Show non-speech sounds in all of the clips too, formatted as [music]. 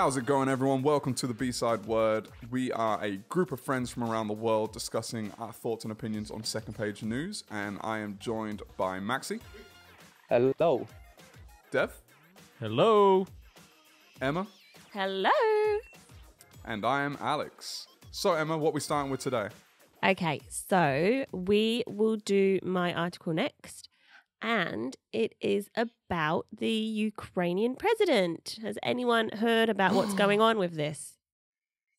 How's it going, everyone? Welcome to the B Side Word. We are a group of friends from around the world discussing our thoughts and opinions on second page news, and I am joined by Maxi, Hello. Dev, Hello. Emma, Hello. and I am Alex. So, Emma, what we starting with today? Okay, so we will do my article next, and it is about the Ukrainian president. Has anyone heard about what's [gasps] going on with this?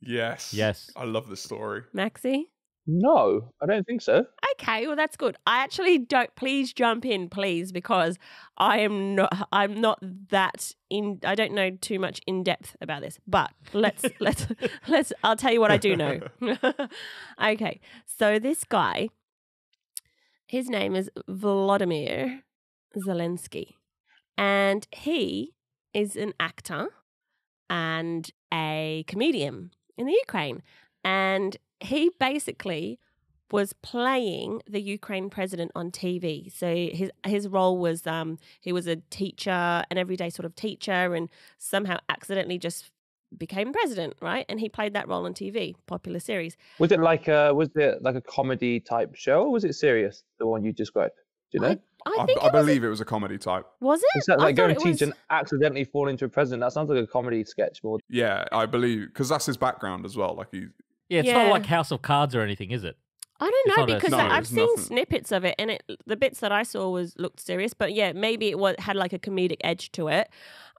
Yes. Yes. I love the story. Maxi? No, I don't think so. Okay, well that's good. I actually don't please jump in, please, because I am not I'm not that in I don't know too much in depth about this. But let's [laughs] let's let's I'll tell you what I do know. [laughs] [laughs] okay. So this guy his name is Volodymyr Zelensky. And he is an actor and a comedian in the Ukraine. And he basically was playing the Ukraine president on TV. So his his role was um he was a teacher, an everyday sort of teacher, and somehow accidentally just became president, right? And he played that role on TV, popular series. Was it like a was it like a comedy type show or was it serious? The one you described? Do you know? I, I I, think I it was, believe it was a comedy type. was it? Is that I like going to teach was- and accidentally fall into a president? That sounds like a comedy sketch more. Yeah, I believe because that's his background as well. Like he, Yeah, it's Yeah. not like House of Cards or anything, is it? I don't know not a- because No, I've seen nothing. snippets of it, and it the bits that I saw was looked serious. But yeah, maybe it was had like a comedic edge to it.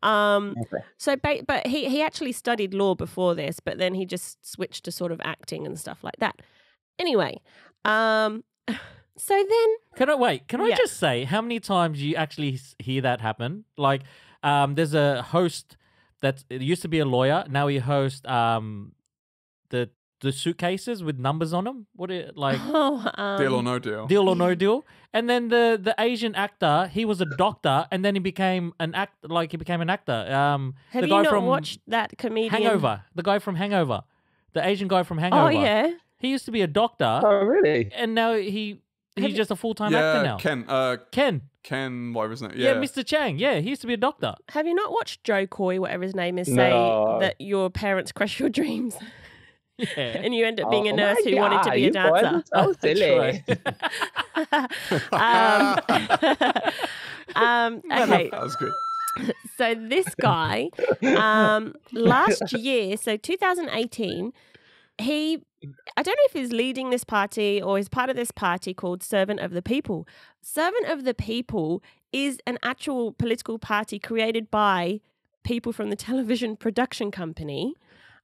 Um, Okay. so, ba- but he he actually studied law before this, but then he just switched to sort of acting and stuff like that. Anyway, um, [laughs] so then Can I wait? Can I Yeah. just say how many times you actually hear that happen? Like, um, there's a host that it used to be a lawyer. Now he hosts um, the the suitcases with numbers on them. What it like? [laughs] oh, um, deal or no deal. Deal or no deal, and then the the Asian actor, he was a doctor, and then he became an act, like he became an actor. Um, Have the you not from watched that comedian? Hangover, the guy from Hangover, the Asian guy from Hangover. Oh yeah, He used to be a doctor, Oh really? and now he he's you- just a full time actor now. Ken. Uh, Ken. Ken. What was his name? Yeah. Yeah, Mr. Chang. Yeah, he used to be a doctor. have you not watched Jo Koy, whatever his name is, say No. that your parents [laughs] crush your dreams, Yeah. and you end up being a Oh nurse my who wanted to be a dancer? are So [laughs] silly. [laughs] um, [laughs] um, okay, that was good. so this guy, um, last year, so 2018, he, I don't know if he's leading this party or he's part of this party called Servant of the People. Servant of the People is an actual political party created by people from the television production company.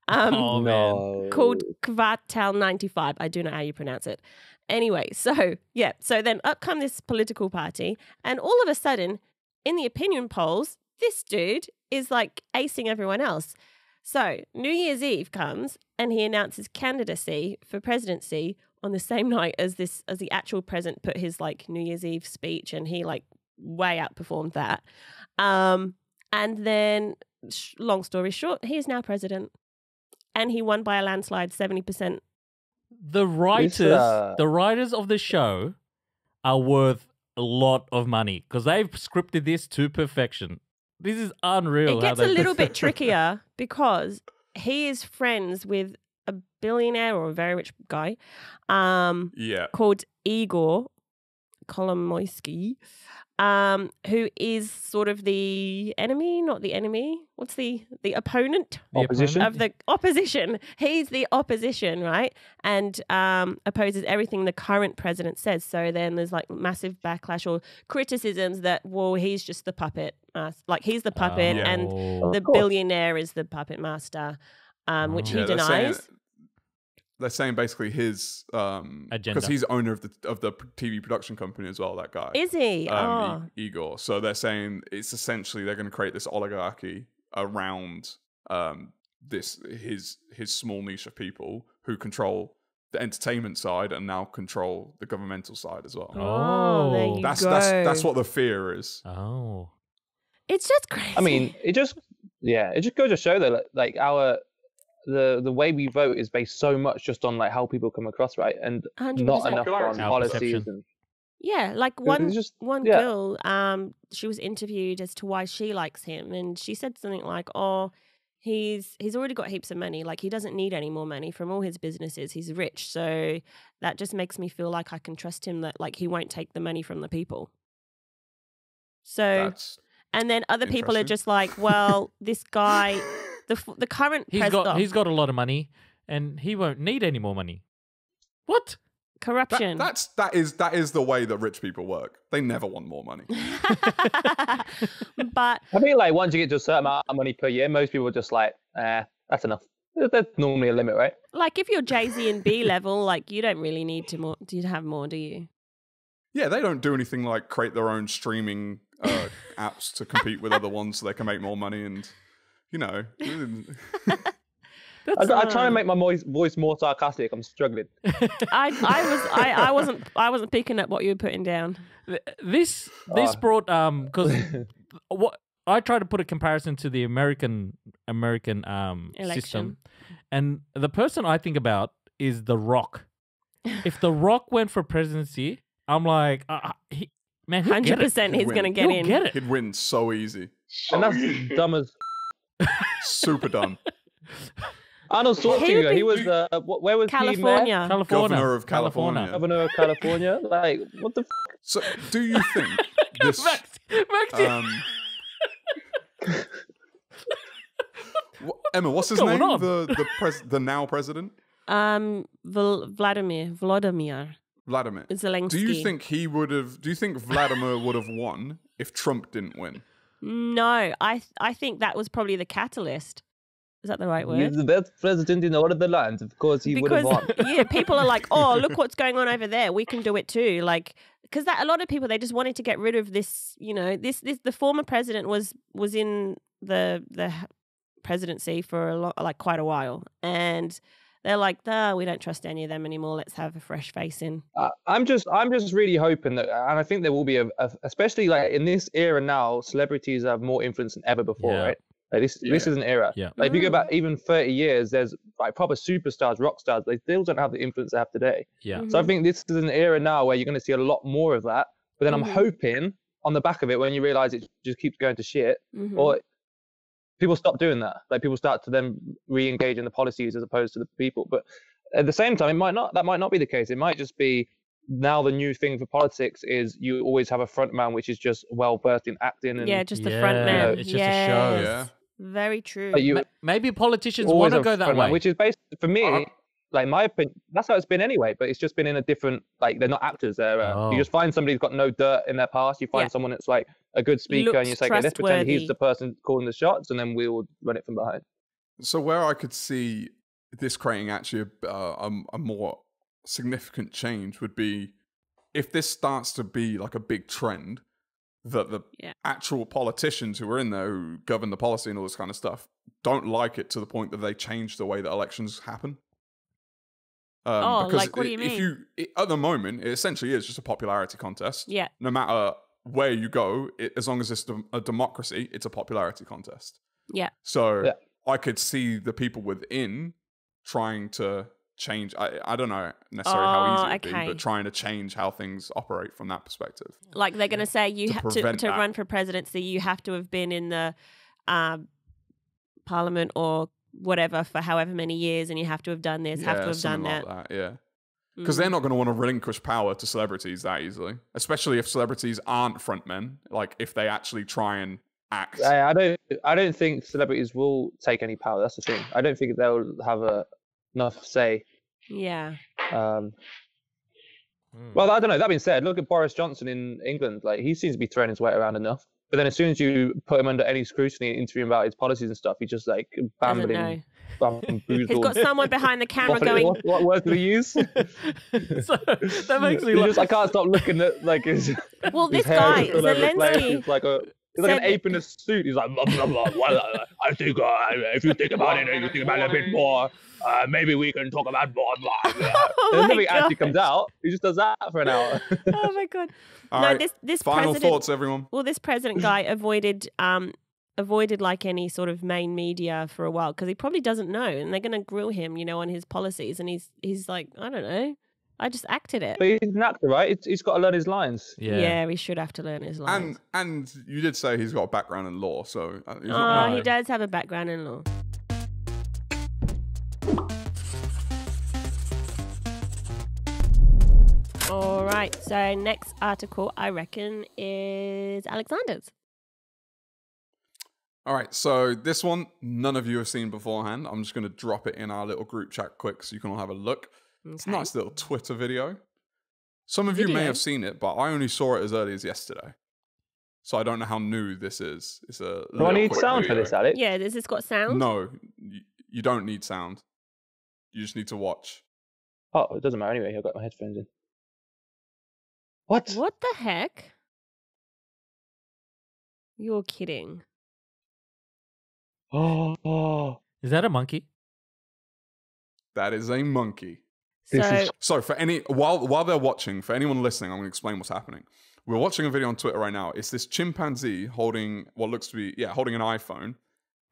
Um, oh man. no. called Kvartal 95. I do know how you pronounce it. Anyway, [laughs] so yeah, so then up come this political party, and all of a sudden, in the opinion polls, this dude is like acing everyone else. So New Year's Eve comes, and he announces candidacy for presidency on the same [laughs] night as this as the actual president put his like New Year's Eve speech, and he like way outperformed that. Um, and then, sh- long story short, he is now president and he won by a landslide 70%. The writers, uh, the writers of the show, are worth a lot of money because they've scripted this to perfection. This is unreal. It how gets a little [laughs] bit trickier because he is friends with a billionaire or a very rich guy um, Yeah. called Igor Kolomoisky, um, who is sort of the enemy, not the enemy. What's the the opponent? The Opposition? of the opposition. He's the opposition, right? And um, opposes everything the current president says. So then there's like massive backlash or criticisms that, well, he's just the puppet. mas- Like he's the puppet Yeah. and Oh. the billionaire is the puppet master, um, which Oh. he they're saying, denies. They're saying basically his um Agenda. because he's owner of the of the TV production company as well. That guy. Is he? um, oh. I- Igor. So they're saying it's essentially they're going to create this oligarchy around um, this his his small niche of people who control the entertainment side and now control the governmental side as well. Oh, there Oh. you That's go. that's that's what the fear is. Oh. It's just crazy. I mean, it just yeah, it just goes to show that like, like our the the way we vote is based so much just on like how people come across, right? And 100%. not enough on policies and Yeah, like one just- one yeah. girl, um, she was interviewed as to why she likes him, and she said something like, "Oh, he's he's already got heaps of money. Like he doesn't need any more money from all his businesses. He's rich, so that just makes me feel like I can trust him that like he won't take the money from the people. So That's and then other people are just like, well, this guy, the the current He's president, got he's got a lot of money, and he won't need any more money. What? that, corruption. that's that is that is the way that rich people work. They never want more money. [laughs] but I think like once you get to a certain amount of money per year, most people are just like, eh, that's enough. That's normally a limit, right? like if you're Jay Z and B [laughs] level, like you don't really need to more. Do you have more? Do you? Yeah, they don't do anything like create their own streaming uh, [laughs] apps to compete with other ones so they can make more money and you know. [laughs] I, I try um, and make my voice, voice more sarcastic. I'm struggling. [laughs] I I was I, I wasn't I wasn't picking up what you were putting down. Th- This this Oh. brought um because [laughs] what I try to put a comparison to the American American um Election. system, and the person I think about is The Rock. if The Rock went for presidency, I'm like, uh, he, man, he'll Hundred it. percent, he's Win. gonna get He'll in. get it. He'd win so easy. and that's dumb as Super dumb. Arnold Schwarzenegger. be- He was uh, wh- where was he? mayor? California. California, Governor of California. Governor of California. [laughs] Like what the? F- So do you think [laughs] this Max, Max, um [laughs] Emma, what's his going name? on? The the pres- the now president? Um, Vol- Vladimir Vladimir Vladimir. Zelensky. Do you think he would have do you think Vladimir would have won if Trump didn't win? No, I th- I think that was probably the catalyst. Is that the right word? He's the best president in all of the land. Of course, he would have won. yeah, people are like, oh, look [laughs] what's going on over there. We can do it too. Like, because that a lot of people they just wanted to get rid of this. You know, this this the former president was was in the the presidency for a lot like quite a while, and they're like, nah, we don't trust any of them anymore. Let's have a fresh face in. Uh, I'm just, I'm just really hoping that, and I think there will be a, a especially like in this era now, celebrities have more influence than ever before, Yeah. right? Like this, this is an era. Yeah. Like if you go Mm. back even 30 years, there's like proper superstars, rock stars. They still don't have the influence they have today. yeah. Mm-hmm. So I think this is an era now where you're going to see a lot more of that. But then Mhm. I'm hoping on the back of it, when you realize it just keeps going to shit, Mhm. or people stop doing that. Like people start to then re-engage in the policies as opposed to the people. But at the same time, it might not. That might not be the case. It might just be now the new thing for politics is you always have a front man which is just well versed in acting and yeah, just the front Yeah, man. it's just a show. Yeah. Very true. you Maybe politicians want to go that way. man, which is based for me. Uh-huh. Like my opinion, that's how it's been anyway. But it's just been in a different. Like they're not actors. They're uh, Oh. you just find somebody who's got no dirt in their past. You find Yeah. someone that's like a good speaker, and you Looks say, okay, let's pretend he's the person calling the shots, and then we'll run it from behind. So where I could see this creating actually a, uh, a, a more significant change would be if this starts to be like a big trend that the Yeah. actual politicians who are in there who govern the policy and all this kind of stuff don't like it to the point that they change the way that elections happen. Um, Oh, because like, what do you i- If you i- at the moment, it essentially is just a popularity contest. yeah. No matter where you go, it, as long as it's a democracy, it's a popularity contest. Yeah. So Yeah. I could see the people within trying to change. I I don't know necessarily how Oh, easy it'd be, but trying to change how things operate from that perspective. Like they're going to say you To have to, prevent to that. run for presidency, you have to have been in the um, parliament or whatever for however many years, and you have to have done this, have to have done something that. like that. Yeah, because Mhm. they're not going to want to relinquish power to celebrities that easily, especially if celebrities aren't frontmen. Like if they actually try and act. I, I don't. I don't think celebrities will take any power. That's the thing. I don't think they'll have a, enough say. Yeah. Um, Mm. well, I don't know. That being said, look at Boris Johnson in England. Like he seems to be throwing his weight around enough. But then as soon as you put him under any scrutiny and interview him about his policies and stuff, he just like Doesn't bamboed know. him, [laughs] bamboozled. He's got someone behind the [laughs] camera What- going, what, what word did he use? [laughs] so that makes me He's just, I can't stop looking at like his. well, his this guy, is all over. Zelensky, He's like a. He's like an ape in a suit. He's like, blah, blah, blah. Well, I think uh, if you think about it and you think about it a bit [laughs] more, uh, maybe we can talk about more. Blah, blah. [laughs] Oh and my actually comes out. He just does that for an hour. [laughs] oh my god! All no, right, this this Final president. thoughts, everyone. Well, this president guy avoided um avoided like any sort of main media for a while because he probably doesn't know, and they're going to grill him, you know, on his policies, and he's he's like, I don't know, I just acted it. But he's an actor, right? He's got to learn his lines. Yeah. yeah, should have to learn his lines. And and you did say he's got a background in law, so uh, he's oh, he does have a background in law. All right, so next article I reckon is Alexander's. All right, so this one none of you have seen beforehand. I'm just going to drop it in our little group chat quick so you can all have a look. It's a nice little Twitter video. Some of you may have seen it, but I only saw it as early as yesterday. So I don't know how new this is. It's a Do I need quick sound for this, Alex? Yeah. this Has got sound? No, y- you don't need sound. You just need to watch. Oh, it doesn't matter anyway. I've got my headphones in. What? What the heck? You're kidding. Oh, [gasps] oh. Is that a monkey? That is a monkey. This so is- So for any while while they're watching, for anyone listening, I'm going to explain what's happening. We're watching a video on Twitter right now. It's this chimpanzee holding what looks to be yeah, holding an iPhone,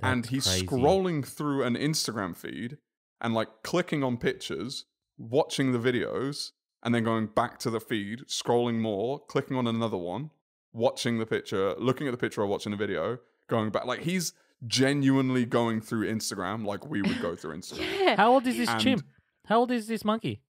and he's crazy. scrolling through an Instagram feed and like clicking on pictures, watching the videos, and then going back to the feed, scrolling more, clicking on another one, watching the picture, looking at the picture or watching the video, going back. Like he's genuinely going through Instagram like we would go through [laughs] Instagram. yeah. How old is this And- chimp? How old is this monkey?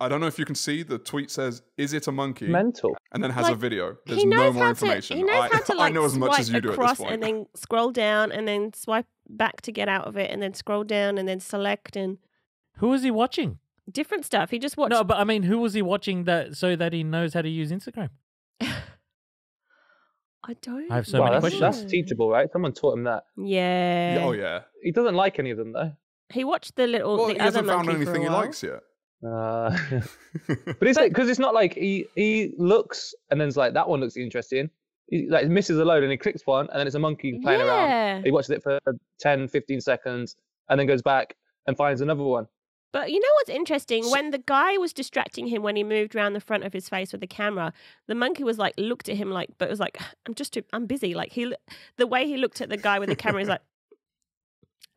I don't know if you can see the tweet says, "Is it a monkey?" mental. and then has a video. There's no more information. To, he knows I, how to [laughs] like I know as much as you do at across this point. and then scroll down and then swipe back to get out of it and then scroll down and then select and Who is he watching? different stuff. He just watched. No, but I mean, who was he watching that so that he knows how to use Instagram? [laughs] I don't. I have so wow, many that's, questions. that's teachable, right? Someone taught him that. Yeah. oh yeah. He doesn't like any of them though. He watched the little Well, the he other hasn't found monkey for a anything he likes yet. Uh, [laughs] [laughs] but it's like because it's not like he he looks and then's like that one looks interesting. He like misses a load and he clicks one and then it's a monkey playing around. He watches it for 10, 15 seconds and then goes back and finds another one. But you know what's interesting? So- when the guy was distracting him when he moved around the front of his face with the camera, the monkey was like looked at him like, but it was like, I'm just too, I'm busy. Like he, the way he looked at the guy with the camera is like,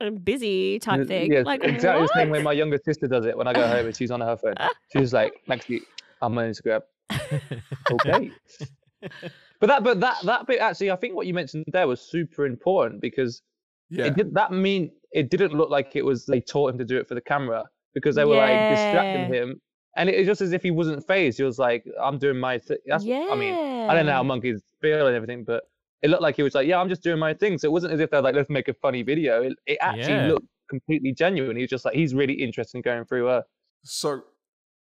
I'm busy type thing. Yeah, like exactly the same way my younger sister does it when I go home and she's on her phone. [laughs] She's like, Maxie, I'm on Instagram. [laughs] Okay. but that but that that bit actually I think what you mentioned there was super important because Yeah. it did that mean it didn't look like it was they taught him to do it for the camera because they were like distracting him and it was just as if he wasn't phased he was like i'm doing my thing that's yeah. i mean i don't know how monkeys feel and everything but it looked like he was like yeah i'm just doing my thing so it wasn't as if they're like let's make a funny video it, it actually Yeah. looked completely genuine he was just like he's really interested in going through uh So,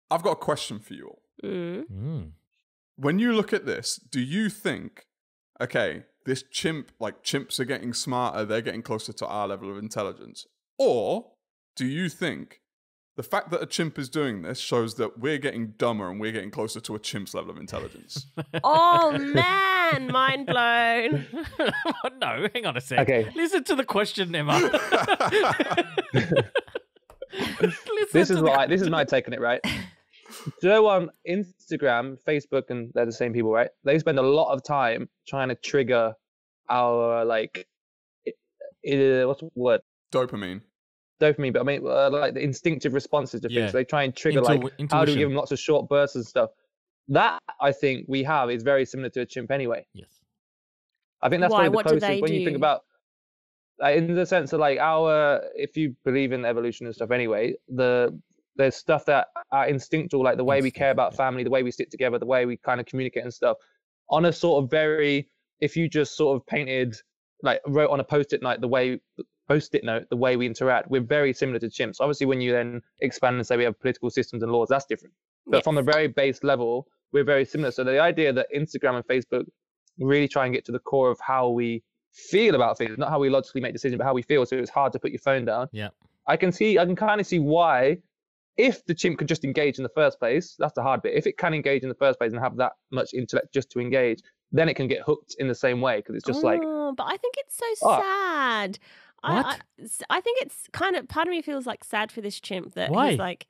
I've got a question for you all. Mm. Mm. When you look at this, do you think, okay, this chimp, like chimps are getting smarter, they're getting closer to our level of intelligence, or do you think the fact that a chimp is doing this shows that we're getting dumber and we're getting closer to a chimp's level of intelligence? [laughs] Oh man, mind blown. [laughs] no, hang on a sec. Okay. Listen to the question, Emma. [laughs] This is the what I, this is my take on it right do you know on instagram facebook and they're the same people right they spend a lot of time trying to trigger our like i- i- what's the word Dopamine. Dopamine but i mean uh, like the instinctive responses to things Yeah. they try and trigger Intu- like how do we give them lots of short bursts and stuff that i think we have is very similar to a chimp anyway Yes. I think that's Why? probably the What do closest they when you think about like, in the sense of like our if you believe in evolution and stuff anyway, the there's stuff that are instinctual, like the way we care about yeah. family, the way we stick together, the way we kind of communicate and stuff. On a sort of very if you just sort of painted like wrote on a post-it note the way post-it note the way we interact, we're very similar to chimps. Obviously when you then expand and say we have political systems and laws, that's different. But from the very base level, we're very similar. So the idea that Instagram and Facebook really try and get to the core of how we feel about things, not how we logically make decisions, but how we feel. So it's hard to put your phone down. Yeah. I can see, I can kind of see why, if the chimp could just engage in the first place, that's the hard bit. If it can engage in the first place and have that much intellect just to engage, then it can get hooked in the same way because it's just like, Oh, but I think it's so Oh. sad. I, I, What? s- I think it's kind of part of me feels like sad for this chimp that Why? he's like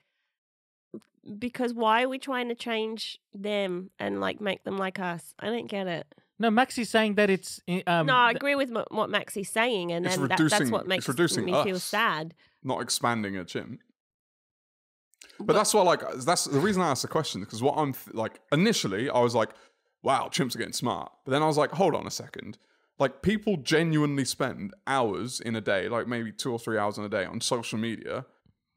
because why are we trying to change them and like make them like us? I don't get it. No, Maxi's saying that it's um. no, I agree with m- what Maxi's saying, and It's then that, that's what makes reducing me feel sad. not expanding a chimp. But, But- that's what like that's the reason I asked the question because what I'm th- like initially I was like, wow, chimps are getting smart. But then I was like, hold on a second. Like people genuinely spend hours in a day, like maybe two or three hours in a day on social media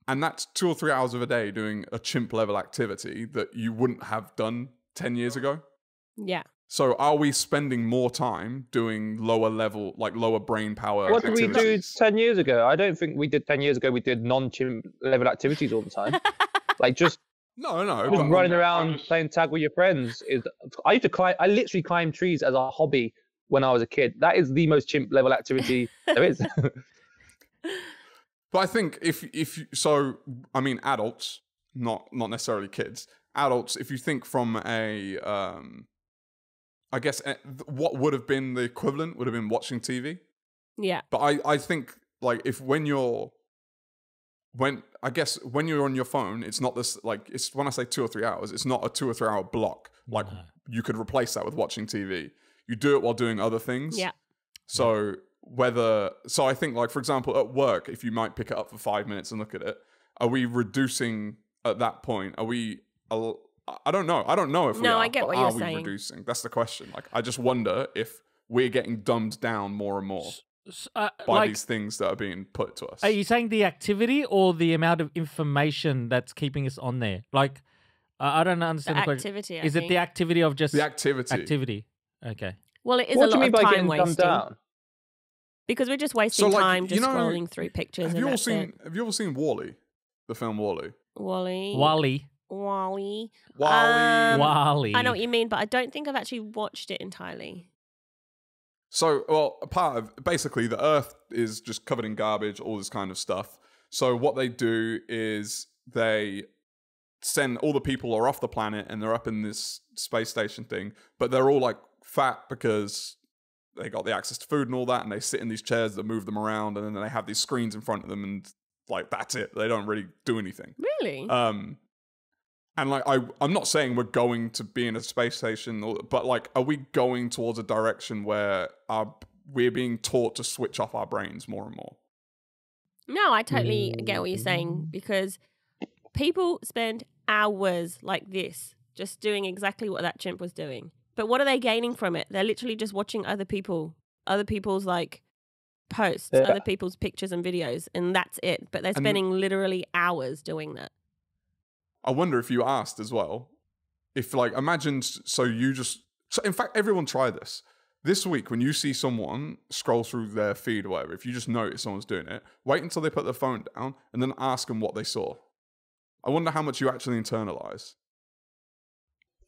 and that's two or three hours of a day doing a chimp level activity that you wouldn't have done 10 years ago. Yeah. So are we spending more time doing lower level, like lower brain power? What did we do 10 years ago? I don't think we did 10 years ago. We did non chimp level activities all the time. [laughs] like just, No, no. just but- running around playing tag with your friends. Is I used to climb, I literally climbed trees as a hobby when I was a kid. That is the most chimp level activity there is. [laughs] [laughs] But I think if if you, so, I mean, adults, not not necessarily kids. Adults, if you think from a, um, I guess eh, what would have been the equivalent would have been watching TV. Yeah. But I I think like if when you're when I guess when you're on your phone, it's not this like it's when I say two or three hours, it's not a two or three hour block. Like No. you could replace that with watching TV. You do it while doing other things. Yeah. So whether so I think like for example at work, if you might pick it up for five minutes and look at it, are we reducing at that point? Are we? I don't know. I don't know if we No, are. I get but what you're are we saying. reducing? That's the question. Like I just wonder if we're getting dumbed down more and more S- uh, by like, these things that are being put to us. Are you saying the activity or the amount of information that's keeping us on there? Like, I I don't understand the, question. activity. I Is it think. the activity of just the activity. activity? Okay. Well, it is what a do you lot mean of by time wasting down? because we're just wasting like, time you just know, scrolling through pictures. Have you all seen? it. Have you all seen WALL-E, the film WALL-E? WALL-E? WALL-E. WALL-E. WALL-E. Um, WALL-E. I know what you mean, but I don't think I've actually watched it entirely. So, well, a part of basically the Earth is just covered in garbage, all this kind of stuff. So, what they do is they send all the people are off the planet and they're up in this space station thing, but they're all like fat because they got the access to food and all that, and they sit in these chairs that move them around, and then they have these screens in front of them, and like that's it. They don't really do anything. Really? Um, and like I, I'm not saying we're going to be in a space station, or, but like, are we going towards a direction where our we're being taught to switch off our brains more and more? no, I totally get what you're saying because people spend hours like this just doing exactly what that chimp was doing. But what are they gaining from it? They're literally just watching other people, other people's like posts, Yeah. other people's pictures and videos, and that's it. But they're And- spending literally hours doing that. I wonder if you asked as well, if like imagine so you just so in fact everyone try this. This week when you see someone scroll through their feed or whatever, if you just notice someone's doing it, wait until they put their phone down and then ask them what they saw. I wonder how much you actually internalize.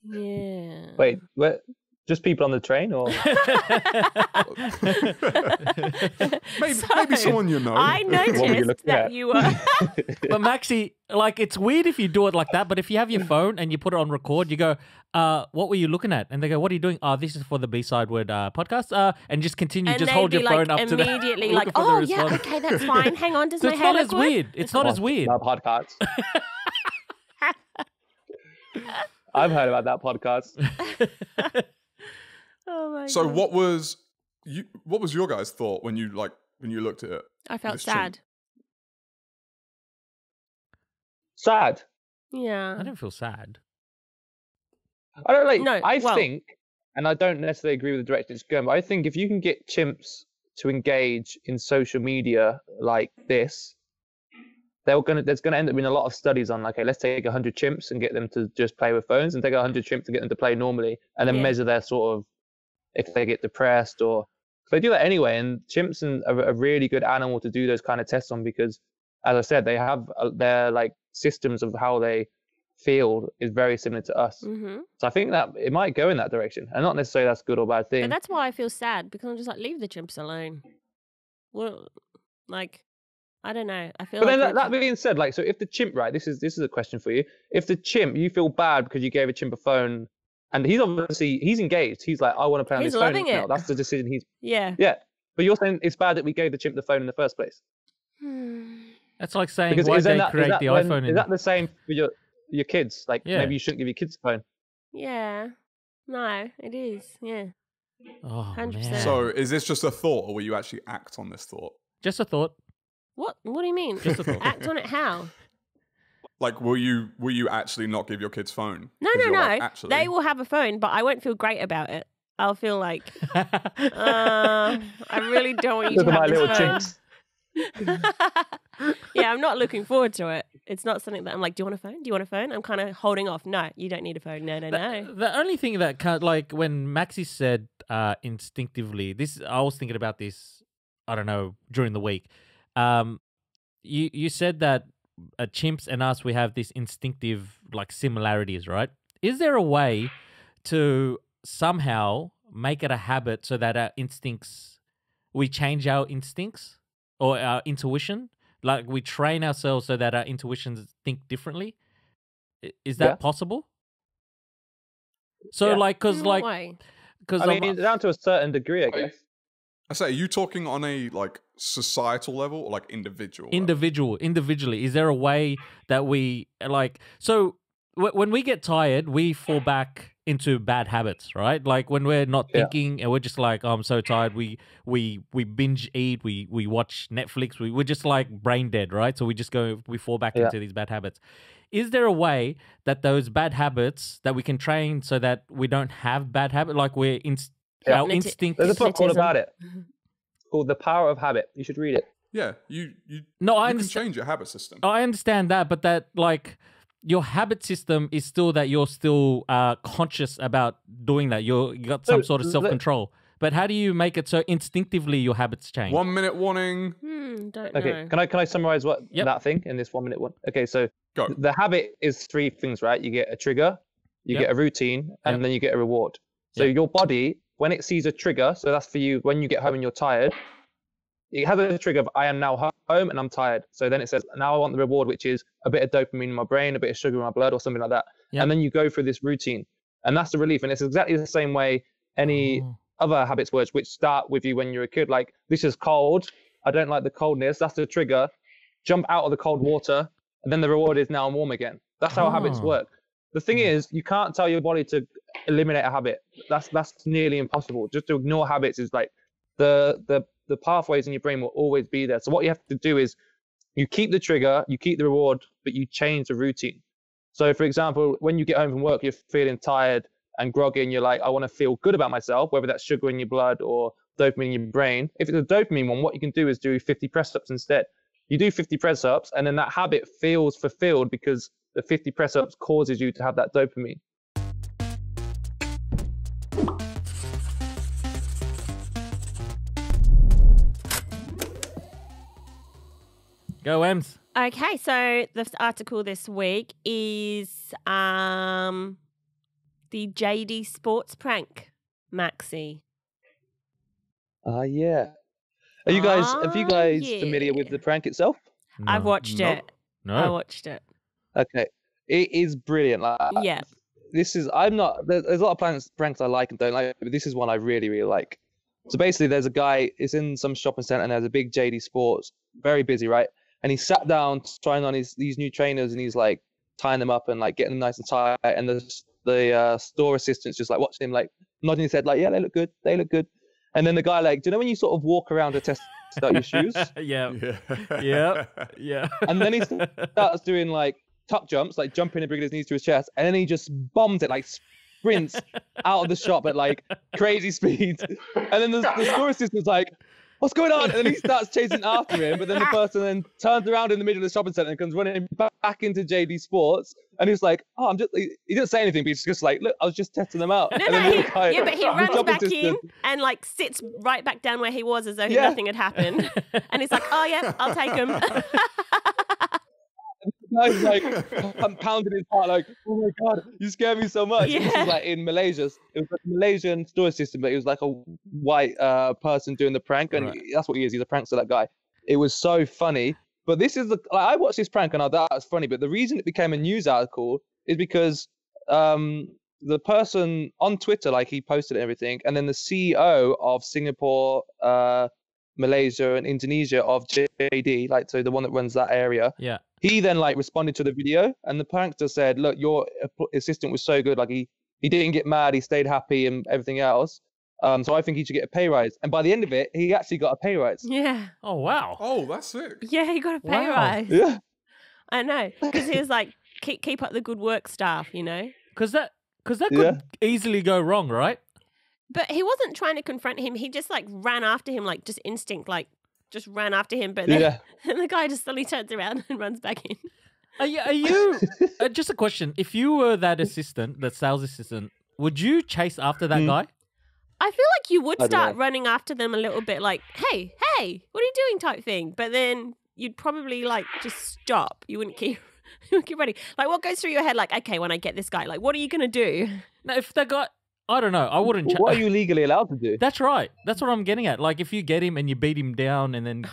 Yeah. Wait, where, just people on the train or? [laughs] maybe, So, [laughs] maybe someone you know. I What you noticed that at? you were. [laughs] but Maxi, like it's weird if you do it like that. But if you have your phone and you put it on record, you go, uh, "What were you looking at?" And they go, "What are you doing?" Oh, this is for the B side word uh, podcast. Uh, and just continue. and just they'd hold be your like phone up to the immediately looking like, for the oh yeah, response." okay, that's fine. Hang on, does So my it's hair not look as good? weird. It's not as weird. That podcast. I've heard about that podcast. [laughs] Oh my So God. what was you what was your guys' thought when you like when you looked at it? I felt this chimp? sad. Sad. Yeah. I don't feel sad. I don't like. No, I well- think, and I don't necessarily agree with the direction it's going, but I think if you can get chimps to engage in social media like this, they're gonna. There's gonna end up being a lot of studies on. Like, okay, let's take hundred chimps and get them to just play with phones, and take hundred chimps and get them to play normally, and then Yeah. measure their sort of if they get depressed or they do that anyway. And chimps are a really good animal to do those kind of tests on because, as I said, they have uh, their like systems of how they feel is very similar to us. hmm So I think that it might go in that direction, and not necessarily that's good or bad thing. But that's why I feel sad because I'm just like, leave the chimps alone. Well, like, I don't know. I feel But like then that, that being said, like, so if the chimp, right, this is this is a question for you. If the chimp, you feel bad because you gave a chimp a phone, and he's obviously he's engaged. He's like, I want to play on He's this phone. loving now. it. That's the decision he's. yeah. Yeah, but you're saying it's bad that we gave the chimp the phone in the first place. Hmm. That's like saying Because why is they that, is create that the when- iPhone. is in... that the same for your your kids? Like Yeah. maybe you shouldn't give your kids a phone. yeah. No, it is. Yeah. oh 100%. man. So is this just a thought or will you actually act on this thought? just a thought. What? What do you mean? Just. Act on it how? Like will you will you actually not give your kids phone? No, no, no. like, actually, They will have a phone, but I won't feel great about it. I'll feel like, [laughs] uh, I really don't want you Look to have my little phone. chinks. [laughs] yeah, I'm not looking forward to it. It's not something that I'm like, do you want a phone? Do you want a phone? I'm kind of holding off. No, you don't need a phone. No, no, The, no. the only thing that kind of like when Maxi said uh, instinctively, this I was thinking about this. I don't know during the week. Um, you you said that uh, chimps and us we have this instinctive like similarities, right? Is there a way to somehow make it a habit so that our instincts we change our instincts or our intuition? Like we train ourselves so that our intuitions think differently. Is that Yeah. possible? So Yeah. like, cause like, way. cause I I'm- mean, down to a certain degree, I guess. I say, are you talking on a like societal level or like individual? level? individual individually is there a way that we like so w- when we get tired we fall back into bad habits right like when we're not Yeah. thinking and we're just like oh, i'm so tired we we we binge eat we we watch netflix we, we're just like brain dead right so we just go we fall back Yeah. into these bad habits is there a way that those bad habits that we can train so that we don't have bad habits like we're in Yeah. our Nati- instinct There's a book called Hypnotism. about it. Mm-hmm. It's called The Power of Habit. You should read it. Yeah, you you no i you can understand change your habit system. I understand that, but that like your habit system is still that you're still uh, conscious about doing that. You're you got some So, sort of self control. But how do you make it so instinctively your habits change? One minute warning. Hmm, don't Okay, know. can I can I summarize what Yep. that thing in this one minute one? Okay, so Go. the habit is three things, right? You get a trigger, you Yep. get a routine, and Yep. then you get a reward. So Yep. your body, when it sees a trigger, so that's for you when you get home and you're tired, it has a trigger of I am now home and I'm tired. So then it says now I want the reward, which is a bit of dopamine in my brain, a bit of sugar in my blood, or something like that. Yep. And then you go through this routine, and that's the relief. And it's exactly the same way any Oh. other habits words which start with you when you're a kid like this is cold i don't like the coldness that's the trigger jump out of the cold water and then the reward is now i'm warm again that's how habits Oh. work the thing mm. is you can't tell your body to eliminate a habit. That's that's nearly impossible. Just to ignore habits is like the the the pathways in your brain will always be there. So what you have to do is you keep the trigger you keep the reward but you change the routine. So for example when you get home from work you're feeling tired and groggy and you're like, I want to feel good about myself, whether that's sugar in your blood or dopamine in your brain. If it's a dopamine one, what you can do is do 50 press ups instead. You do 50 press ups and then that habit feels fulfilled because the 50 press ups causes you to have that dopamine. Go Ems. Okay, so the article this week is um the JD Sports prank, Maxi. Ah, yeah. Are you guys, are you Ah, guys familiar with the prank itself? I've watched Nope. it. No. I watched it. Okay. It is brilliant. Like, Yeah. this is I'm not there- there's a lot of pranks pranks I like and don't like, but this is one I really really like. So basically, there's a guy. It's in some shopping center and there's a big JD Sports, very busy, right? And he sat down trying on his these new trainers and he's like tying them up and like getting them nice and tight. And the the uh, store assistant's just like watching him, like nodding his head, like yeah, they look good, they look good. And then the guy like, do you know when you sort of walk around to test out your shoes? [laughs] yeah. Yeah. Yep. Yeah. And then he starts doing like tuck jumps, like jumping and bringing his knees to his chest, and then he just bombs it, like sprints out of the shop at like crazy [laughs] speeds. And then the, the store assistant's like, "What's going on?" And then he [laughs] starts chasing after him, but then the person then turns around in the middle of the shopping center and comes running back into JD Sports, and he's like, "Oh, I'm just." He, he didn't say anything, but he's just like, "Look, I was just testing them out." No, and no, he, guy- yeah, but he the runs shop back in assistant- and like sits right back down where he was as though Yeah. nothing had happened. And he's like, "Oh yeah, I'll take him." [laughs] guy's like [laughs] I'm pounding his heart like, oh my god, you scare me so much. And This Yeah. is like in Malaysia. It was like a Malaysian store system, but it was like a white uh, person doing the prank, and Right. that's what he is. He's a prankster, that guy. It was so funny. But this is the like, I watched this prank and I thought that's funny. But the reason it became a news article is because um, the person on Twitter, like he posted everything, and then the CEO of Singapore, uh, Malaysia, and Indonesia of JD, like so the one that runs that area, yeah. He then like responded to the video and the prankster said look your assistant was so good like he he didn't get mad he stayed happy and everything else um so i think he should get a pay rise and by the end of it he actually got a pay rise yeah, Oh wow. Oh, that's sick. yeah, he got a pay Wow. rise. yeah I know because he was like, "Keep keep up the good work, staff," you know. Because that because that could Yeah. easily go wrong, right? But he wasn't trying to confront him. He just like ran after him, like just instinct, like just ran after him, but then Yeah. and [laughs] the guy just suddenly turns around and runs back in. Are you? Are you [laughs] uh, just a question? If you were that assistant, that sales assistant, would you chase after that Hmm. guy? I feel like you would start running after them a little bit, like, "Hey, hey, what are you doing?" type thing. But then you'd probably like just stop. You wouldn't keep. [laughs] You wouldn't keep running. Like, what goes through your head? Like, okay, when I get this guy, like, what are you gonna do? No, if that guy, I don't know. I wouldn't. Cha- What are you legally allowed to do? That's right. That's what I'm getting at. Like if you get him and you beat him down, and then,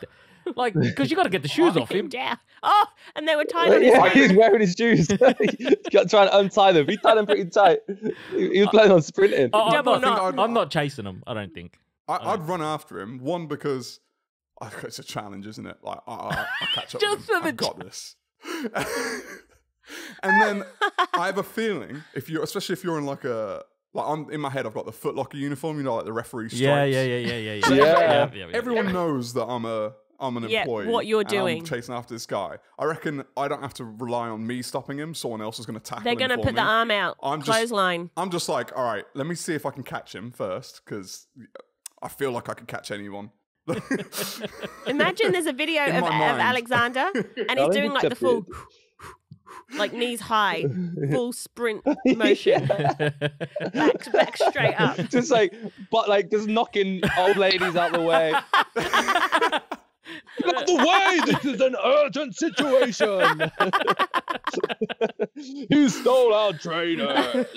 like, because you got to get the [laughs] shoes off him. Yeah. Oh, and they were tied on his yeah, hand. he's wearing his shoes. [laughs] He's got trying to untie them. He tied them pretty tight. He he was uh, planning on sprinting. Oh, I'm Double not. I'm not chasing him. I don't think. I, Oh. I'd run after him. One because I, it's a challenge, isn't it? Like I, I, I [laughs] catch up. Just with for the I've got this. and then I have a feeling if you, especially if you're in like a like I'm in my head, I've got the Footlocker uniform. You know, like the referee stripes. Yeah, yeah, yeah, yeah, yeah, yeah. Yeah. yeah, yeah, yeah. Everyone knows that I'm a I'm an Yeah, employee. what you're and I'm doing. chasing after this guy. I reckon I don't have to rely on me stopping him. Someone else is going to tackle They're him gonna put me. the arm out, I'm just- clothesline. I'm just like, all right, let me see if I can catch him first because I feel like I could catch anyone. [laughs] Imagine there's a video of, of. Alexander, [laughs] and he's doing like the full, accepted. [laughs] like knees high, [laughs] full sprint [laughs] motion, back to back straight up. [laughs] just like, but like, just knocking old ladies out the way. Out the way! This is an urgent situation. you stole our trainers.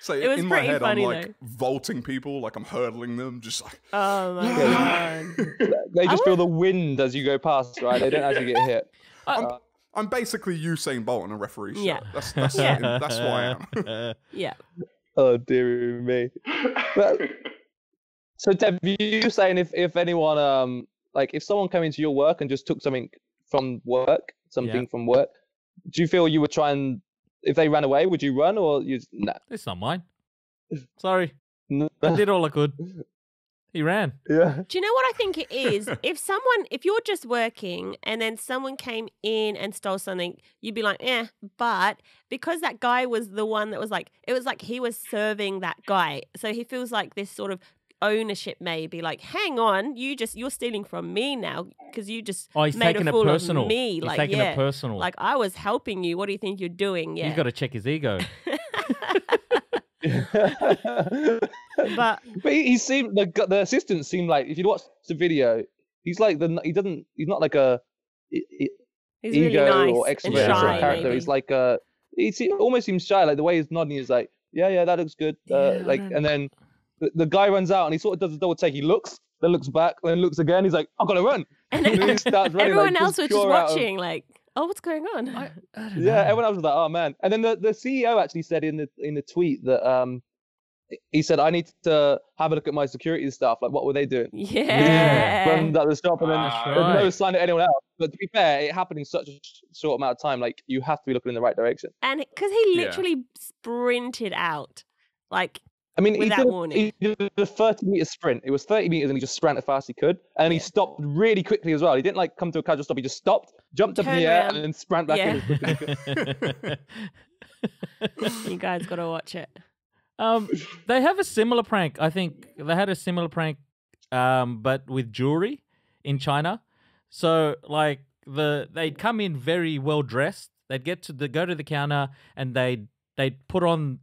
so It was in my head, funny, I'm like though. vaulting people, like I'm hurdling them, just like Oh my god! they just feel the wind as you go past, right? They don't actually get hit. I'm, uh, I'm basically Usain Bolt in a referee shirt. Yeah. That's that's Yeah. that's who I am. [laughs] Yeah. Oh dear me. But, so Dev, you saying if if anyone um like if someone came into your work and just took something from work, something from work, do you feel you would try and if they ran away, would you run or you nah? It's not mine. [laughs] Sorry, nah. I did all I could. [laughs] He ran. yeah. Do you know what I think it is? [laughs] if someone, if you're just working and then someone came in and stole something, you'd be like, eh. But because that guy was the one that was like, it was like he was serving that guy. So he feels like this sort of ownership maybe like hang on you just you're stealing from me now because you just Oh, he's made taking a it fool personal. of me He's like taking yeah it personal. like i was helping you what do you think you're doing yeah You got to check his ego. [laughs] [laughs] but [laughs] But he, he seemed the the assistant seemed like if you watch the video, he's like the he doesn't he's not like a e- e- he's ego really nice or extrovert shy of character. maybe. He's like uh he almost seems shy. Like the way he's nodding is like yeah yeah that looks good. Uh, Yeah, like and then the, the guy runs out and he sort of does a double take. He looks then looks back then looks again. He's like I've got to run. and And then he starts running. everyone like, else was just watching like oh what's going on I, [laughs] I don't yeah, know. everyone else was like, "Oh man!" And then the, the CEO actually said in the in the tweet that um, he said, "I need to have a look at my security stuff. Like, what were they doing?" yeah Runs out the shop, and then Ah, there's no sign of anyone else. But to be fair, it happened in such a short amount of time. Like, you have to be looking in the right direction. and because he Yeah. literally sprinted out like I mean, he did, a, warning. he did a 30 meter sprint. It was 30 meters, and he just ran as fast as he could. And he stopped really quickly as well. He didn't like come to a casual stop. He just stopped, jumped up in the air, around. and then sprint back Yeah. in. as quickly as he could. [laughs] you guys gotta watch it um, they have a similar prank. I think they had a similar prank, um, but with jewelry in China. So like the they'd come in very well dressed. They'd get to the go to the counter and they'd they'd put on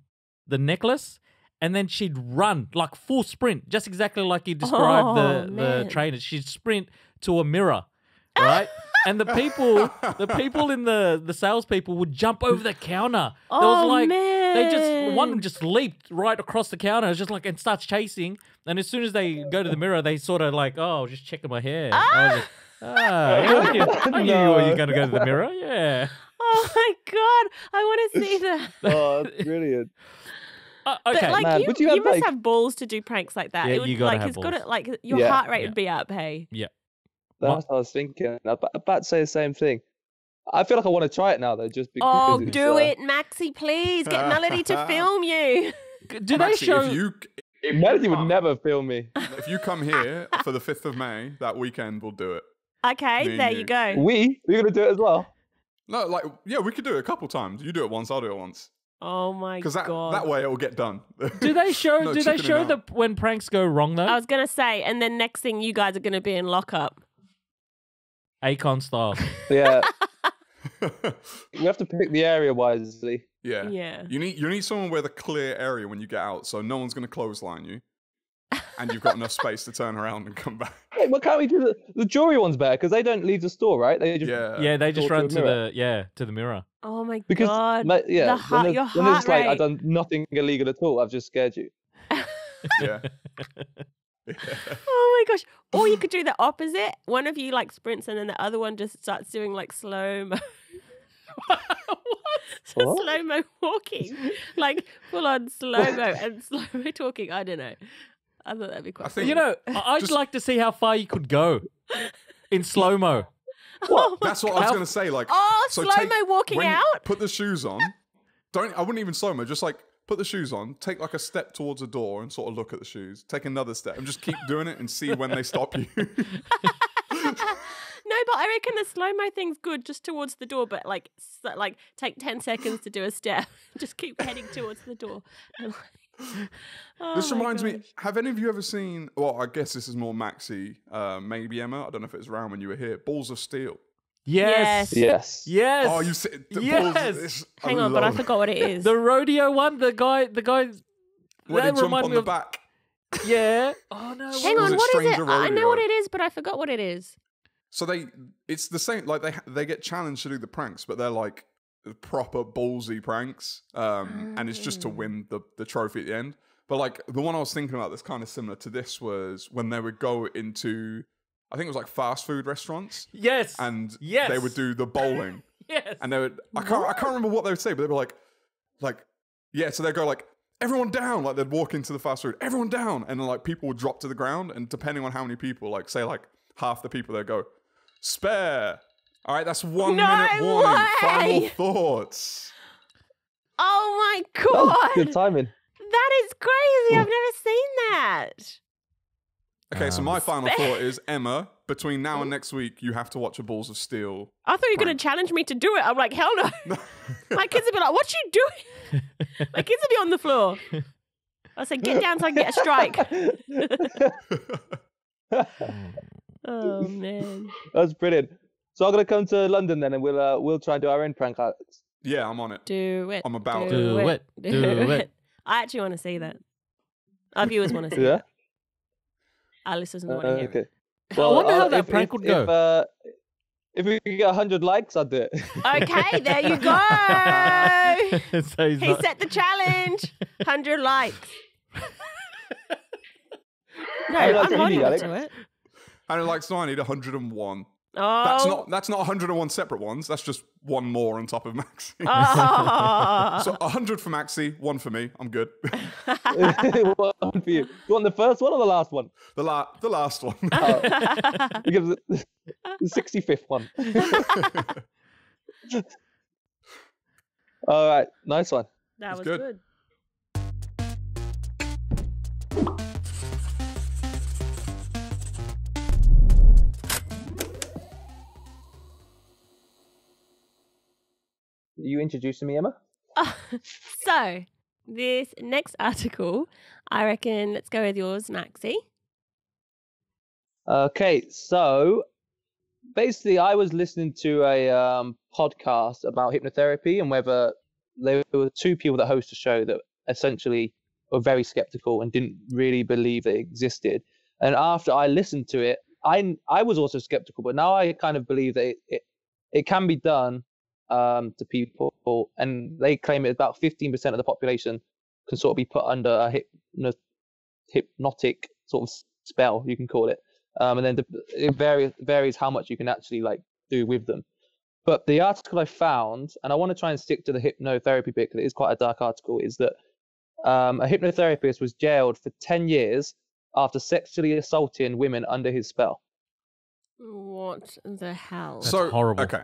the necklace. And then she'd run like full sprint, just exactly like you described Oh, the, the man. trainer. She'd sprint to a mirror, [laughs] right? and the people, the people in the the salespeople would jump over the counter. There was oh like man they just one just leaped right across the counter, it's just like and starts chasing. And as soon as they go to the mirror, they sort of like, oh, just checking my hair. I was like, ah, I knew, I [laughs] knew you were going to go to the mirror. Yeah. oh my god i want to see [laughs] that oh, that's brilliant. Uh, But like Man, you, you you, have, must like- have balls to do pranks like that. Yeah, it would you gotta like have it's got to like your Yeah. heart rate Yeah. would be up. Hey, Yeah. That's what I was thinking. I'm about, about to say the same thing. I feel like I want to try it now, though, just because. oh, do uh, it, Maxi, please get Melody to [laughs] film you. Do they show? if you Melody would never film me. [laughs] if you come here for the fifth of May that weekend, we'll do it. Okay, Me there you. you go. We? We're going to do it as well. No, like yeah, we could do it a couple times. You do it once, I'll do it once. Oh my Because that, god. that way it will get done. Do they [laughs] show? No do they chickening show out. the when pranks go wrong though? I was gonna say, and then next thing you guys are gonna be in lockup. Akon style. [laughs] Yeah, [laughs] you have to pick the area wisely. yeah. Yeah. You need you need someone with a clear area when you get out, so no one's going to clothesline you, and you've got enough space to turn around and come back. Wait, what can't we do? The, the jewelry one's better because they don't leave the store, right? They just Yeah. yeah, they just Talk to run to the yeah to the mirror. Oh my because god. ma- yeah, the when heart- they're- your when they're just heart like I've done nothing illegal at all. I've just scared you. Yeah. [laughs] [laughs] Oh my gosh. Or you could do the opposite. One of you like sprints and then the other one just starts doing like slow mo [laughs] What? slow mo walking. Like full on slow mo and slow mo talking. I don't know. I thought that'd be quite I think You know, I- I'd Just- like to see how far you could go in slow mo. Oh, That's what I was going to say. Like, oh so slow take- mo walking out. Put the shoes on. [laughs] Don't. I wouldn't even slow mo. Just like put the shoes on. Take like a step towards the door and sort of look at the shoes. Take another step and just keep doing it and see when they stop you. [laughs] No, but I reckon the slow mo thing's good just towards the door, but like s- like take ten seconds to do a step. [laughs] just keep heading towards the door. [laughs] Oh this my reminds me. Have any of you ever seen? Well, I guess this is more Maxie. Uh, maybe Emma. I don't know if it was around when you were here. Balls of Steel. Yes. Yes. Yes. Oh, you said the Yes. balls. This, Hang on, but I forgot what it is. [laughs] The rodeo one, the guy, the guy. When that they jump reminded on me the of- back. Yeah. [laughs] Oh no. Hang on, what is it? Stranger I know what it is, but I forgot what it is. So they, it's the same. Like they, they get challenged to do the pranks, but they're like proper ballsy pranks, um, and it's just to Ah. win the the trophy at the end. But like the one I was thinking about that's kind of similar to this was when they would go into, I think it was like fast food restaurants, Yes. and Yes. they would do the bowling, [laughs] yes. and they would. I can't, I can't remember what they would say, but they were like, like, yeah. So they'd go like. Everyone down, like they'd walk into the fast food. Everyone down, and then like people would drop to the ground, and depending on how many people, like say like half the people, they'd go spare. All right, that's one No minute warning. Final thoughts. Oh my That was god, good timing. that is crazy! I've never seen that. Okay, so Um, my final thought is Emma. Between now and next week, you have to watch a Balls of Steel. I thought you were going to challenge me to do it. I'm like, hell no. [laughs] [laughs] My kids would be like, "What you doing?" [laughs] My kids would be on the floor. I said, "Get down so I can get a strike." Oh man. That's brilliant. So I'm gonna come to London then, and we'll uh, we'll try and do our own prank outs. yeah, I'm on it. Do it. I'm about Do it. Do it. I actually want to see that. Our viewers want to see Yeah. it. Our listeners Uh, want to hear okay. it. wonder how I'll- that if- prank if- would go. If, uh, if we can get hundred likes, I'll do it. Okay, there you [laughs] go. [laughs] so he not- set the challenge. 100 likes. No, How many likes I'm do you holding need, you Alex? to it. And it likes no, I need 101. Oh, That's not that's not 101 separate ones. That's just one more on top of Maxie. Oh. [laughs] so 100 for Maxie, one for me. I'm good. [laughs] [laughs] one for you. You want the first one or the last one? the la- the last one. Oh. Because the the sixty-fifth one. All right, nice one. that was good. good. You introducing me, Emma? [laughs] so, this next article, I reckon, let's go with yours, Maxie. Okay, so basically, I was listening to a um, podcast about hypnotherapy and whether there were two people that host a show that essentially were very skeptical and didn't really believe it existed. And after I listened to it, I I was also skeptical, but now I kind of believe that it it, it can be done um, to people, and they claim it about 15% of the population can sort of be put under a hypno- hypnotic sort of spell, you can call it um, and then the, it varies varies how much you can actually like do with them. But the article I found, and I want to try and stick to the hypnotherapy bit because it is quite a dark article, is that um, a hypnotherapist was jailed for ten years after sexually assaulting women under his spell. What the hell? That's so horrible. Okay.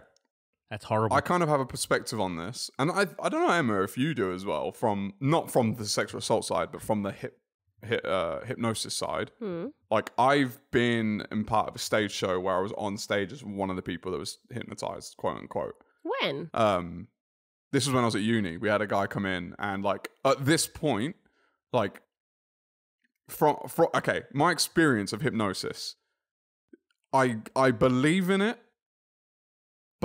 That's horrible. I kind of have a perspective on this, and I I don't know Emma if you do as well. From not from the sexual assault side, but from the hip, hip uh, hypnosis side. Hmm. Like I've been in part of a stage show where I was on stage as one of the people that was hypnotized, quote unquote. When? Um, this was when I was at uni. We had a guy come in, and like at this point, like from from okay, my experience of hypnosis, I I believe in it,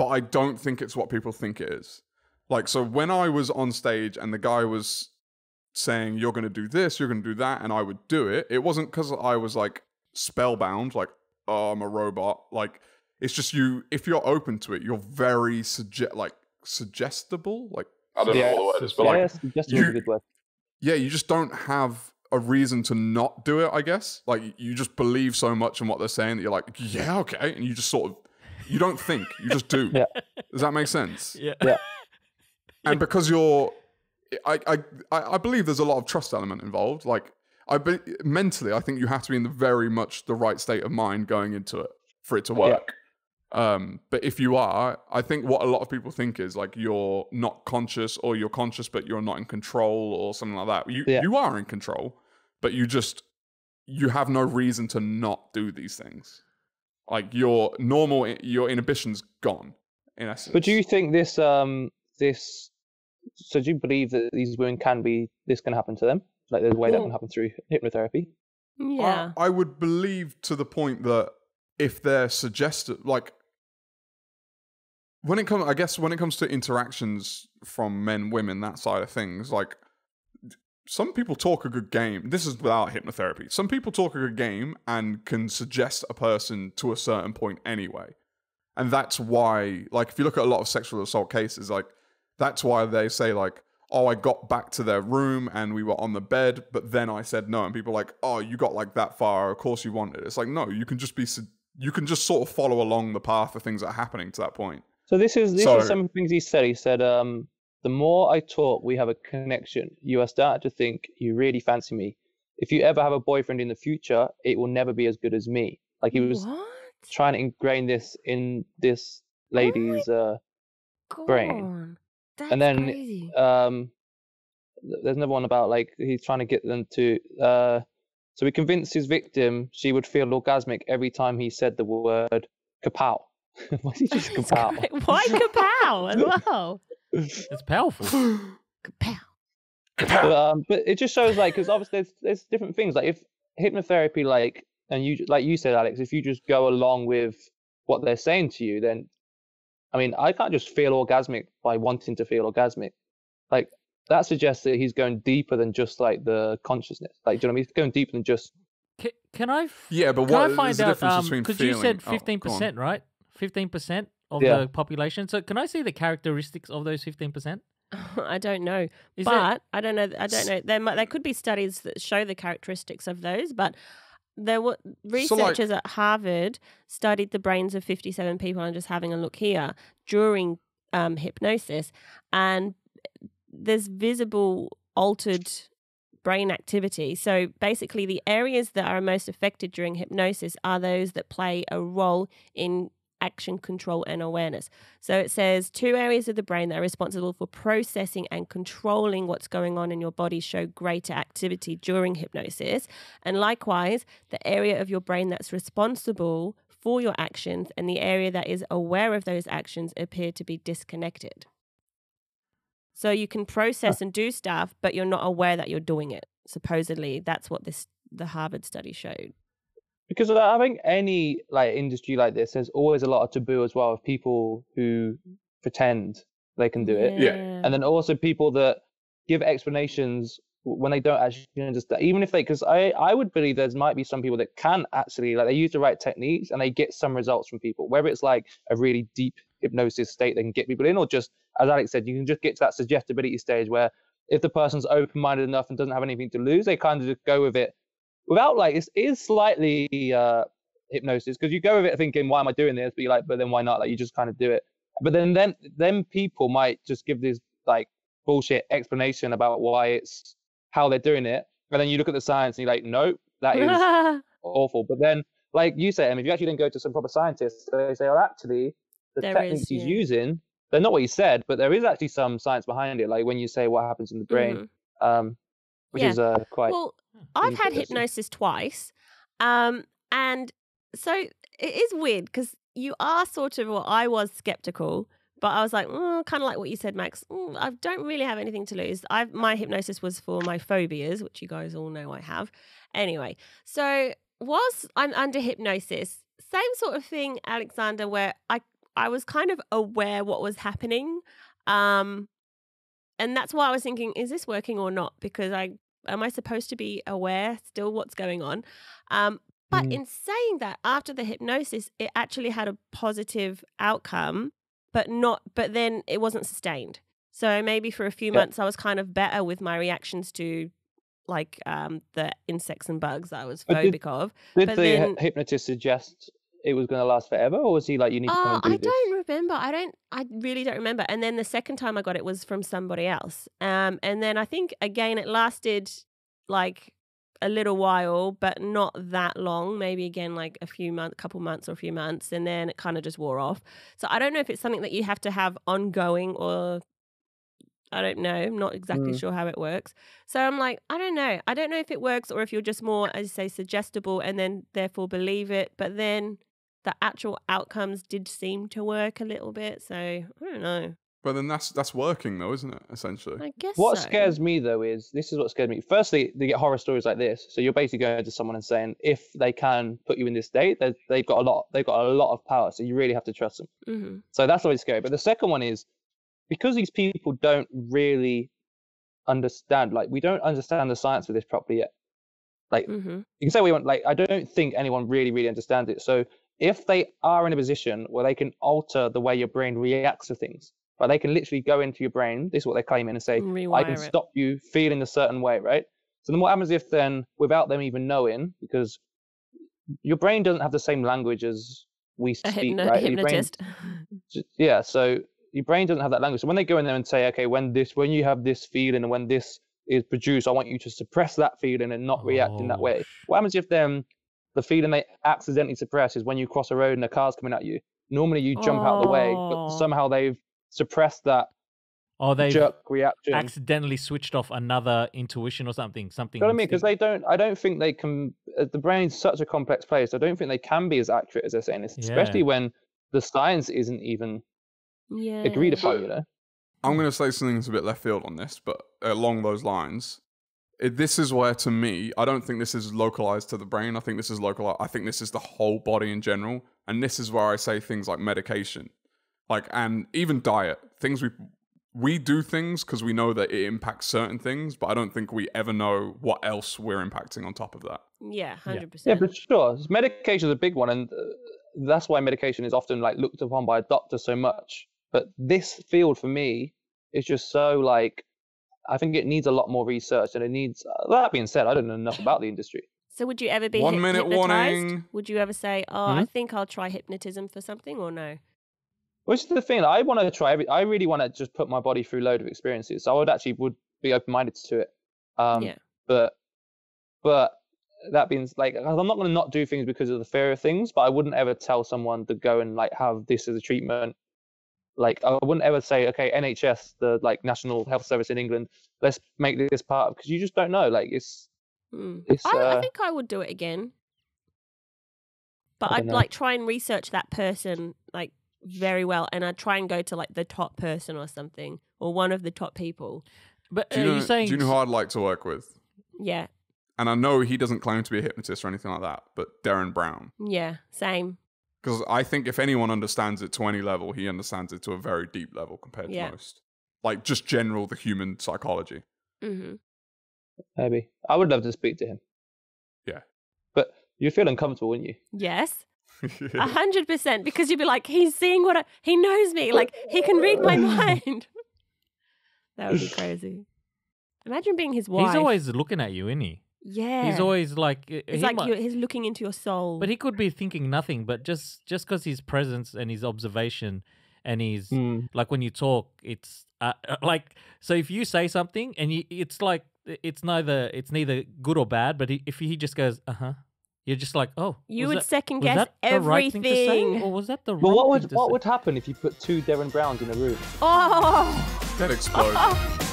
but I don't think it's what people think it is. Like so, when I was on stage and the guy was saying you're going to do this, you're going to do that, and I would do it. It wasn't because I was like spellbound, like oh I'm a robot. Like it's just you. If you're open to it, you're very suggest like suggestible. Like I don't know what the word is, but like yes, just you- a good word. yeah, you just don't have a reason to not do it, I guess. Like you just believe so much in what they're saying that you're like, yeah, okay. And you just sort of you don't think, you just do. Yeah. Does that make sense? Yeah. Yeah. [laughs] And because you're I, I I I believe there's a lot of trust element involved. Like I be, mentally, I think you have to be in the very much the right state of mind going into it for it to work. Um, but if you are, I think what a lot of people think is like you're not conscious or you're conscious but you're not in control or something like that. You Yeah. you are in control, but you just you have no reason to not do these things. Like your normal your inhibition's gone in essence. But do you think this um this so do you believe that these women can be this can happen to them? Like there's a way that can happen through hypnotherapy? Yeah. I, I would believe to the point that if they're suggested, like when it comes, I guess when it comes to interactions from men, women, that side of things, like some people talk a good game. This is without hypnotherapy. Some people talk a good game and can suggest a person to a certain point anyway. And that's why, like, if you look at a lot of sexual assault cases, like, that's why they say, like, oh, I got back to their room and we were on the bed, but then I said no. And people are like, oh, you got like that far. Of course you wanted it. It's like, no, you can just be, you can just sort of follow along the path of things that are happening to that point. So this is these So- are some things he said. He said, um, the more I talk, we have a connection. You are starting to think you really fancy me. If you ever have a boyfriend in the future, it will never be as good as me. Like he was what? trying to ingrain this in this lady's uh brain. That's And then, crazy. um there's another one about like he's trying to get them to uh so he convinced his victim she would feel orgasmic every time he said the word kapow. [laughs] Why did he just [laughs] kapow? Why kapow as [laughs] well? It's powerful. [gasps] Kapow. but, um, but it just shows like because obviously there's, there's different things like if hypnotherapy like and you like you said alex if you just go along with what they're saying to you then i mean i can't just feel orgasmic by wanting to feel orgasmic like that suggests that he's going deeper than just like the consciousness like do you know what i mean he's going deeper than just Ca- Can I? f- Yeah, but Can what I is find the out? difference Um, because you said oh, fifteen go on. percent, right? Fifteen percent of Yeah. the population. So can I see the characteristics of those fifteen percent? [laughs] I don't know, Is but I don't know. I don't know. There might, there could be studies that show the characteristics of those, but there were like- researchers at Harvard studied the brains of 57 people. I'm just having a look here during um, hypnosis, and there's visible altered brain activity. So basically, the areas that are most affected during hypnosis are those that play a role in action control and awareness. So it says two areas of the brain that are responsible for processing and controlling what's going on in your body show greater activity during hypnosis. And likewise, the area of your brain that's responsible for your actions and the area that is aware of those actions appear to be disconnected. So you can process and do stuff, but you're not aware that you're doing it. Supposedly, that's what this the Harvard study showed. Because of that, I think any like industry like this, there's always a lot of taboo as well of people who pretend they can do it, Yeah. and then also people that give explanations when they don't actually understand. Even if they, because I I would believe there might be some people that can actually like they use the right techniques and they get some results from people. Whether it's like a really deep hypnosis state they can get people in, or just as Alex said, you can just get to that suggestibility stage where if the person's open-minded enough and doesn't have anything to lose, they kind of just go with it without like it is slightly uh hypnosis because you go with it thinking why am i doing this? But you're like but then why not? Like you just kind of do it. But then then then people might just give this like bullshit explanation about why it's how they're doing it and then you look at the science and you're like nope that is [laughs] awful. But then like you say I mean, if you actually then go to some proper scientists they say oh actually the There techniques is, he's using they're not what he said but there is actually some science behind it. Like when you say what happens in the brain Mhm. um which Yeah. is uh quite Well, I've had hypnosis twice. Um, and so it is weird because you are sort of, well, I was skeptical but I was like, mm, kind of like what you said, Max. Mm, I don't really have anything to lose. I my hypnosis was for my phobias, which you guys all know I have. Anyway, so was I'm under hypnosis, same sort of thing, Alexander, where I I was kind of aware what was happening, um, and that's why I was thinking, is this working or not? Because I am I supposed to be aware still what's going on? Um, but Mm. in saying that, after the hypnosis, it actually had a positive outcome, but not. But then it wasn't sustained. So maybe for a few Yeah. months, I was kind of better with my reactions to, like, um, the insects and bugs that I was But did- phobic of. Did But the then- hypnotist suggest it was going to last forever, or was he like, you need to come Oh, and do I this? don't remember. I don't. I really don't remember. And then the second time I got it was from somebody else. Um, and then I think again it lasted like a little while, but not that long. Maybe again like a few months, couple months or a few months, and then it kind of just wore off. So I don't know if it's something that you have to have ongoing or. I don't know. I'm not exactly Mm. sure how it works. So I'm like, I don't know. I don't know if it works or if you're just more, as you say, suggestible and then therefore believe it. But then the actual outcomes did seem to work a little bit. So I don't know. But then that's that's working though, isn't it? Essentially. I guess What so. scares me though is this is what scares me. Firstly, they get horror stories like this. So you're basically going to someone and saying if they can put you in this state, they- they've got a lot. They've got a lot of power. So you really have to trust them. hmm So that's always scary. But the second one is because these people don't really understand. Like we don't understand the science of this properly yet. Like hmm you can say we want. Like I don't think anyone really really understands it. So if they are in a position where they can alter the way your brain reacts to things, right? They can literally go into your brain. This is what they're claiming and say, Rewire I can it. stop you feeling a certain way, right? So then what happens if then, without them even knowing, because your brain doesn't have the same language as we A speak, hypno- right? Your brain- hypnotist. j- yeah, so your brain doesn't have that language. So when they go in there and say, okay, when this, when you have this feeling and when this is produced, I want you to suppress that feeling and not react in that Oh, way. What happens if then the feeling they accidentally suppress is when you cross a road and a car's coming at you? Normally you jump out of the way, but Oh. somehow they've suppressed that Or they jerk reaction. accidentally switched off another intuition or something. Something. You know what I mean? Because they don't. I don't think they can. uh, The brain's such a complex place. I don't think they can be as accurate as they're saying. This, especially Yeah. when the science isn't even yeah. agreed upon. You know. I'm going to say something that's a bit left field on this, but along those lines, it, this is where, to me, I don't think this is localized to the brain. I think this is local. I think this is the whole body in general, and this is where I say things like medication, like and even diet. Things we we do things because we know that it impacts certain things, but I don't think we ever know what else we're impacting on top of that. Yeah, 100% Yeah, percent. but sure, medication is a big one, and uh, that's why medication is often like looked upon by a doctor so much. But this field for me is just so like. I think it needs a lot more research, and it needs. Uh, that being said, I don't know enough about the industry. So would you ever be One hyp- minute hypnotized? warning. Would you ever say, "Oh, I think I'll try hypnotism for something," or no? Which is the thing. I want to try. Every, I really want to just put my body through a load of experiences. So I would actually would be open minded to it. Um, Yeah. But but that being like, I'm not going to not do things because of the fear of things. But I wouldn't ever tell someone to go and like have this as a treatment. Like I wouldn't ever say, okay, NHS, the like National Health Service in England, let's make this part because you just don't know. Like it's Mm. It's, I, I uh, think I would do it again, but I I'd dunno. like try and research that person like very well, and I'd try and go to like the top person or something, or one of the top people. But Do are you know, you saying? do you know who I'd like to work with? Yeah, And I know he doesn't claim to be a hypnotist or anything like that, but Derren Brown. yeah, same. Because I think if anyone understands it to any level, he understands it to a very deep level compared Yeah. to most. Like just general the human psychology. hmm maybe I would love to speak to him. Yeah. But you'd feel uncomfortable, wouldn't you? Yes, [laughs] a hundred percent. Because you'd be like, he's seeing what I, he knows me. Like he can read my [laughs] mind. [laughs] that would be crazy. Imagine being his wife. He's always looking at you, isn't he? Yeah. He's always like. It's he like might- you're, he's looking into your soul. But he could be thinking nothing, but just just because his presence and his observation and his Hmm. like when you talk, it's uh, uh, like so if you say something and you, it's like it's neither it's neither good or bad, but he, if he just goes uh huh, you're just like oh you was would that- second was guess that the right thing to say, everything. or was that the But wrong what would what say? would happen if you put two Derren Browns in a room? oh, That explode. [laughs]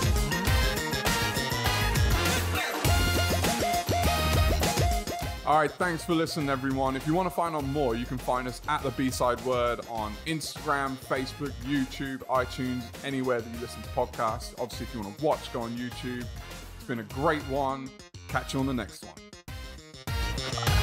All right, thanks for listening, everyone. If you want to find out more, you can find us at the B Side Word on Instagram, Facebook, YouTube, iTunes, anywhere that you listen to podcasts. Obviously, if you want to watch, go on YouTube. It's been a great one. Catch you on the next one.